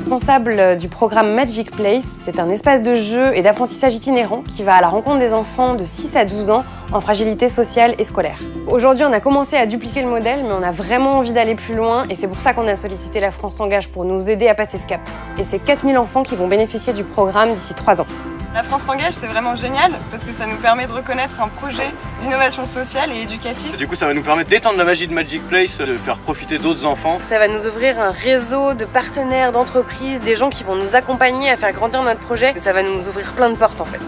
responsable du programme Magic Place. C'est un espace de jeu et d'apprentissage itinérant qui va à la rencontre des enfants de 6 à 12 ans en fragilité sociale et scolaire. Aujourd'hui, on a commencé à dupliquer le modèle, mais on a vraiment envie d'aller plus loin et c'est pour ça qu'on a sollicité La France s'engage pour nous aider à passer ce cap. Et c'est 4000 enfants qui vont bénéficier du programme d'ici 3 ans. La France s'engage, c'est vraiment génial parce que ça nous permet de reconnaître un projet d'innovation sociale et éducative. Du coup, ça va nous permettre d'étendre la magie de Magic Place, de faire profiter d'autres enfants. Ça va nous ouvrir un réseau de partenaires, d'entreprises, des gens qui vont nous accompagner à faire grandir notre projet. Ça va nous ouvrir plein de portes en fait.